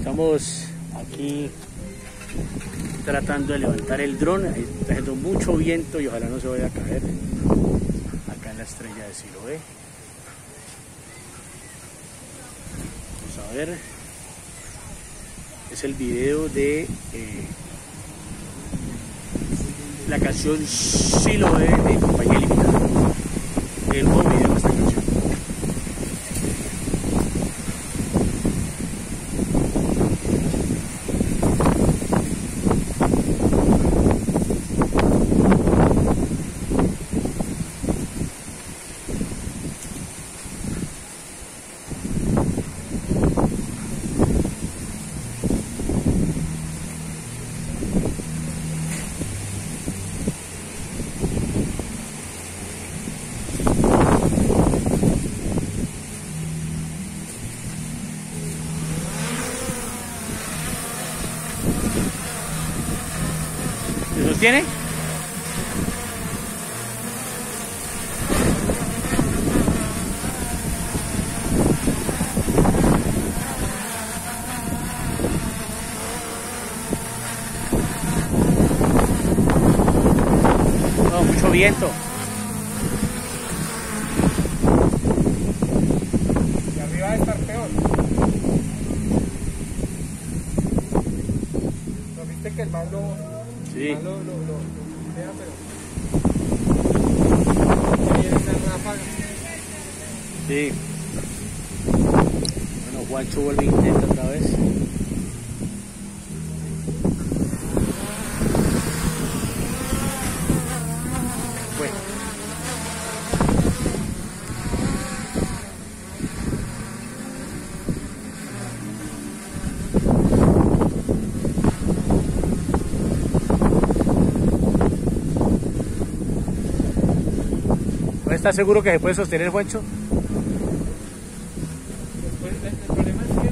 Estamos aquí tratando de levantar el dron, está haciendo mucho viento y ojalá no se vaya a caer. Acá en la estrella de Siloé. Vamos a ver, es el video de eh, la canción Siloé de Compañía Limitada, el nuevo video de esta canción. ¿Se sostiene? No, mucho viento. Y arriba va a estar peor. ¿No viste que el man lo, Sí. lo, lo, lo, vea, pero... Ahí viene una ráfaga. Sí. Bueno, Juancho vuelve a intentar otra vez. ¿No estás seguro que se puede sostener, Juancho? Después, el, problema es que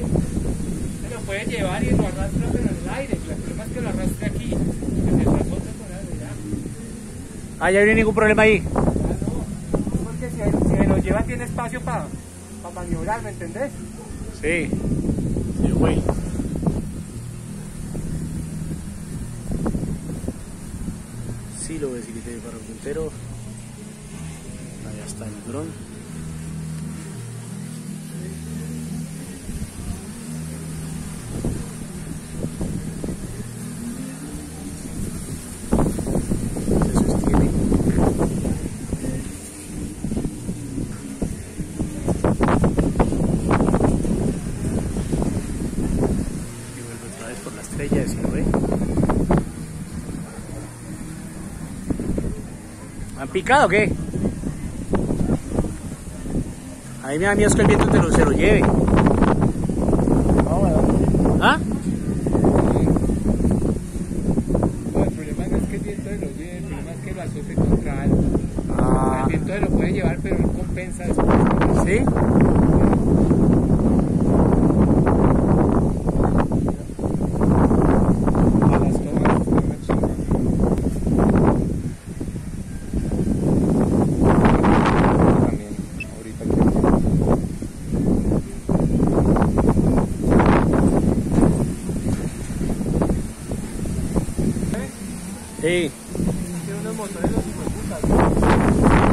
se lo puede llevar y lo arrastra en el aire. El problema es que lo arrastre aquí. Que se transporte por allá. Ah, ya no hay ningún problema ahí. Ah, no. Porque si, si me lo lleva tiene espacio para maniobrar, ¿me entendés? Sí. Sí, güey. Sí lo ves, grité de Barro Puntero. Estrella de Siloé. ¿Me han picado qué? A mí me da miedo que el viento te lo, se lo lleve. ¿Ah? No, el problema no es que el viento se lo lleve, el problema es que lo azote contra algo. Ah, El viento se lo puede llevar, pero él compensa después. ¿Sí? Sí. Tiene unos motores los